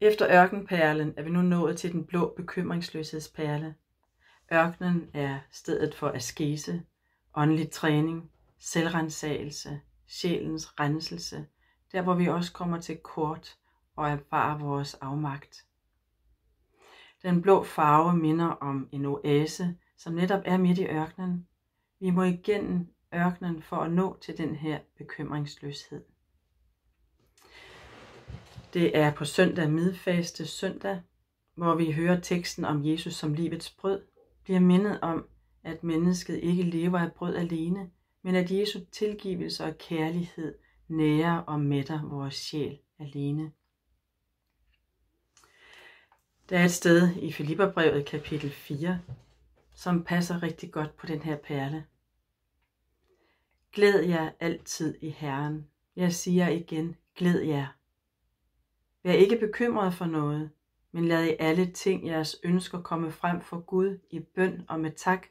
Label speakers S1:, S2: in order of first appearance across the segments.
S1: Efter ørkenperlen er vi nu nået til den blå bekymringsløshedsperle. Ørkenen er stedet for askese, åndelig træning, selvrensagelse, sjælens renselse, der hvor vi også kommer til kort og erfarer vores afmagt. Den blå farve minder om en oase, som netop er midt i ørkenen. Vi må igennem ørkenen for at nå til den her bekymringsløshed. Det er på søndag midfaste søndag, hvor vi hører teksten om Jesus som livets brød, bliver mindet om, at mennesket ikke lever af brød alene, men at Jesu tilgivelse og kærlighed nærer og mætter vores sjæl alene. Der er et sted i Filipperbrevet kapitel 4, som passer rigtig godt på den her perle. Glæd jer altid i Herren. Jeg siger igen, glæd jer. Vær ikke bekymret for noget, men lad i alle ting jeres ønsker komme frem for Gud i bøn og med tak,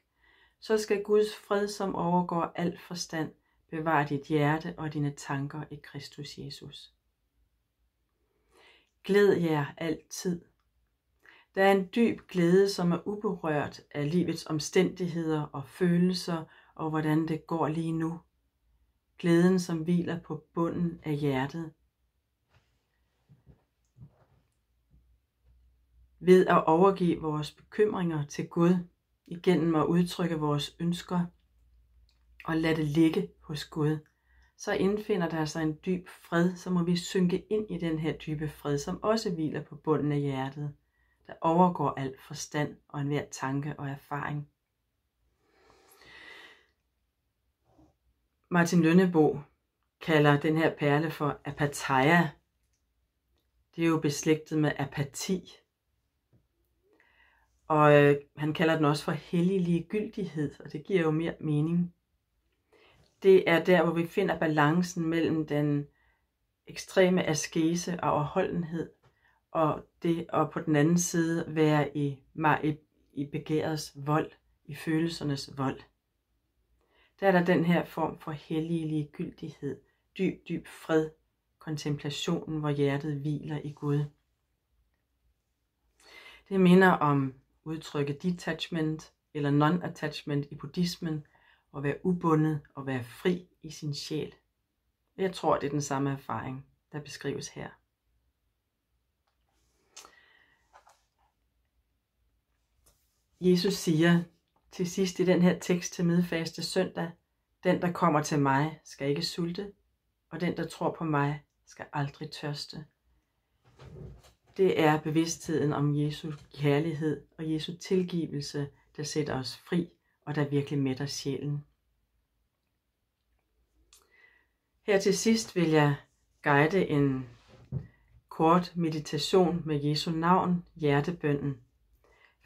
S1: så skal Guds fred, som overgår al forstand, bevare dit hjerte og dine tanker i Kristus Jesus. Glæd jer altid. Der er en dyb glæde, som er uberørt af livets omstændigheder og følelser og hvordan det går lige nu. Glæden, som hviler på bunden af hjertet. Ved at overgive vores bekymringer til Gud, igennem at udtrykke vores ønsker og lade det ligge hos Gud, så indfinder der sig en dyb fred, så må vi synke ind i den her dybe fred, som også hviler på bunden af hjertet, der overgår al forstand og enhver tanke og erfaring. Martin Lønnebo kalder den her perle for apatheia. Det er jo beslægtet med apati. Og øh, han kalder den også for hellig ligegyldighed, og det giver jo mere mening. Det er der, hvor vi finder balancen mellem den ekstreme askese og afholdenhed, og det at på den anden side være i, i, i begærets vold, i følelsernes vold der er der den her form for hellig ligegyldighed, dyb, dyb fred, kontemplationen, hvor hjertet hviler i Gud. Det minder om udtrykket detachment eller non-attachment i buddhismen, og være ubundet og være fri i sin sjæl. Jeg tror, det er den samme erfaring, der beskrives her. Jesus siger til sidst i den her tekst til midfaste søndag, den der kommer til mig skal ikke sulte, og den der tror på mig skal aldrig tørste. Det er bevidstheden om Jesu kærlighed og Jesu tilgivelse, der sætter os fri og der virkelig mætter sjælen. Her til sidst vil jeg guide en kort meditation med Jesu navn, hjertebønden.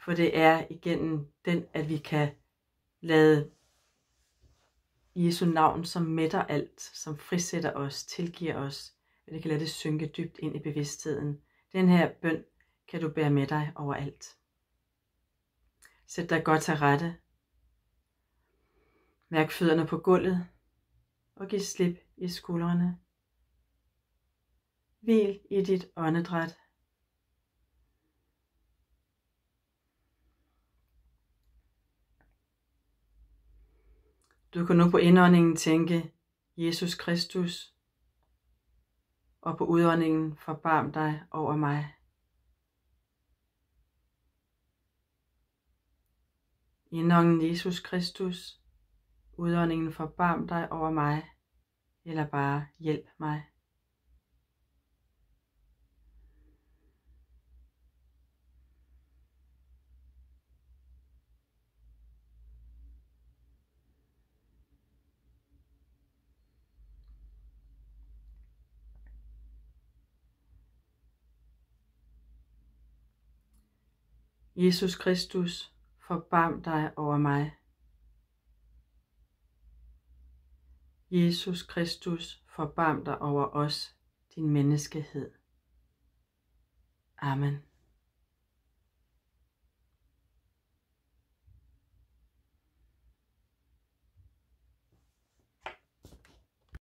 S1: For det er igennem den, at vi kan lade Jesu navn, som mætter alt, som frisætter os, tilgiver os, at vi kan lade det synke dybt ind i bevidstheden. Den her bøn kan du bære med dig overalt. Sæt dig godt til rette. Mærk fødderne på gulvet og giv slip i skuldrene. Hvil i dit åndedræt. Du kan nu på indåndingen tænke Jesus Kristus, og på udåndingen forbarm dig over mig. Indånden Jesus Kristus, udåndingen forbarm dig over mig, eller bare hjælp mig. Jesus Kristus, forbarm dig over mig. Jesus Kristus, forbarm dig over os, din menneskehed. Amen.